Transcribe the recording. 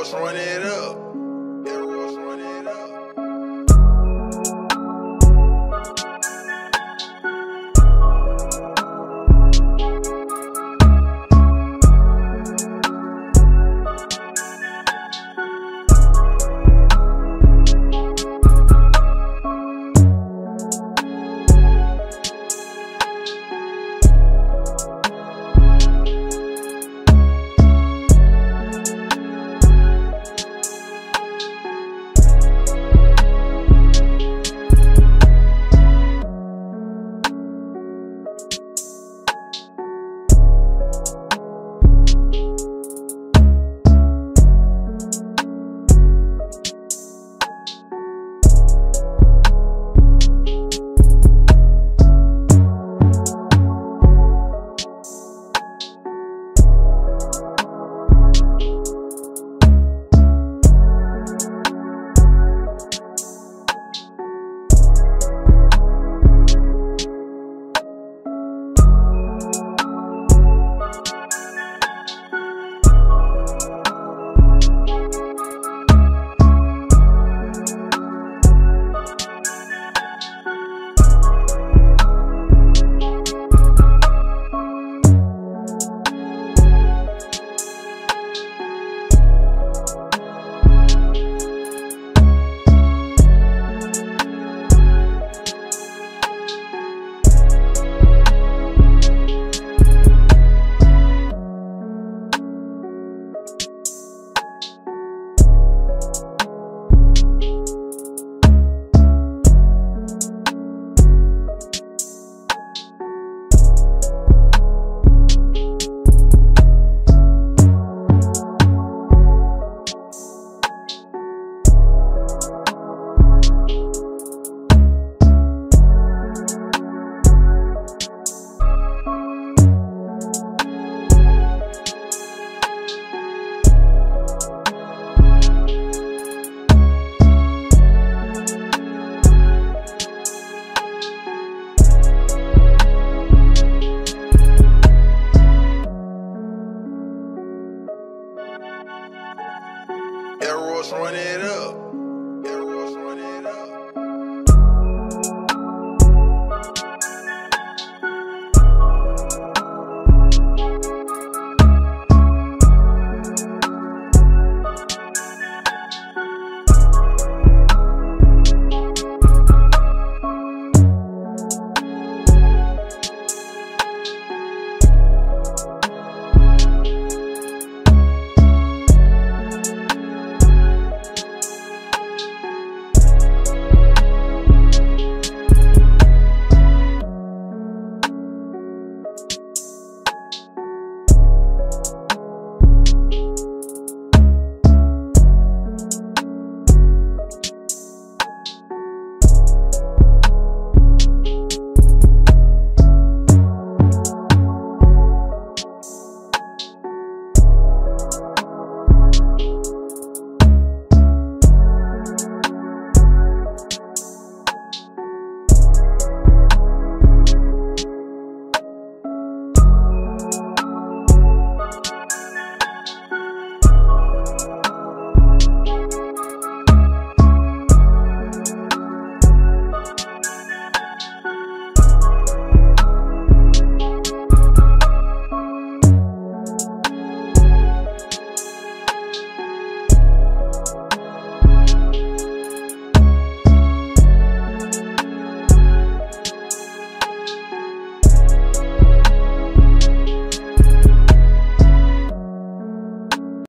Porsche, run it up.